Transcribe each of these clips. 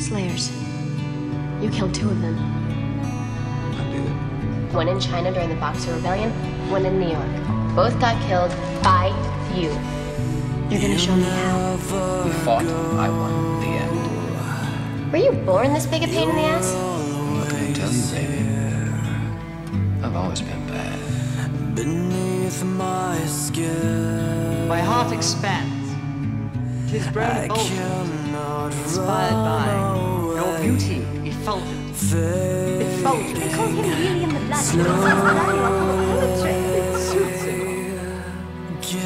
Slayers. You killed two of them. I did it. One in China during the Boxer Rebellion, one in New York. Both got killed by you. You're gonna show me how. We fought. I won. The end. Were you born this big a pain in the ass? What can I tell you, baby? I've always been bad. beneath my skin. My heart expands. Tis grown bold, inspired by your beauty, effulgent, effulgent. They call him William the Bloody.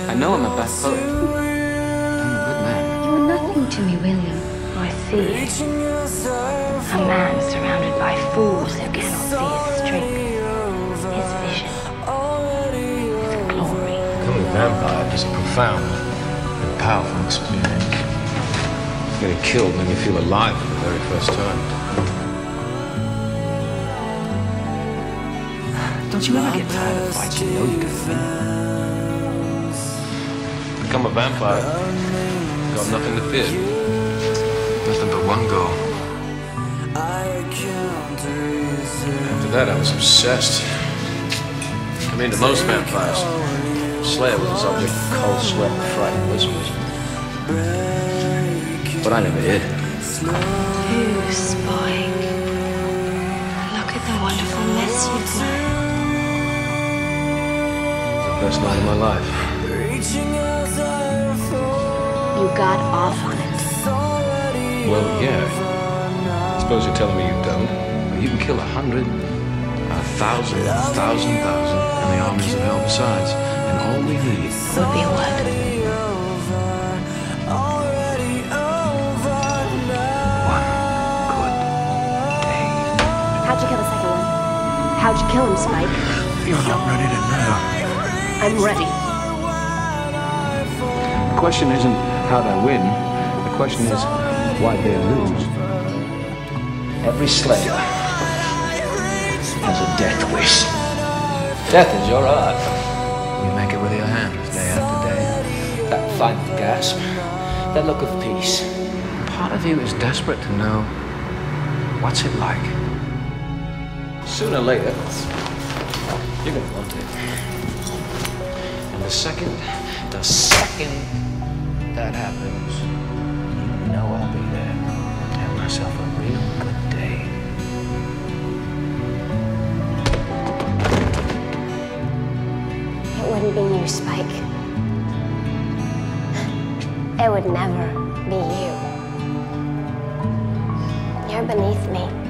I know I'm a bad poet. I'm a good man. You are nothing to me, William. I see a man surrounded by fools who cannot see his strength, his vision, his glory. Becoming a vampire is a profound and powerful experience. Getting killed made me feel alive for the very first time. Don't you ever get tired of fights you know you can win? Become a vampire. Got nothing to fear. Nothing but one goal. After that, I was obsessed. I mean, to most vampires, Slayer was a subject of cold sweat and frightened whispers. But I never hid. Ooh, Spike. Look at the wonderful mess you've made. The best night of my life. You got off on it. Well, yeah. I suppose you're telling me you don't. Well, you can kill a hundred, a thousand, a thousand, thousand, and the armies of hell besides. And all we need Would be what? How'd you kill the second one? How'd you kill him, Spike? You're not ready to know. I'm ready. The question isn't how they win. The question is why'd they lose? Every slayer has a death wish. Death is your art. You make it with your hands day after day. That final gasp, that look of peace. Part of you is desperate to know what's it like. Sooner or later, you're gonna want it. And the second, the second that happens, you know I'll be there. Have myself a real good day. It wouldn't be you, Spike. It would never be you. You're beneath me.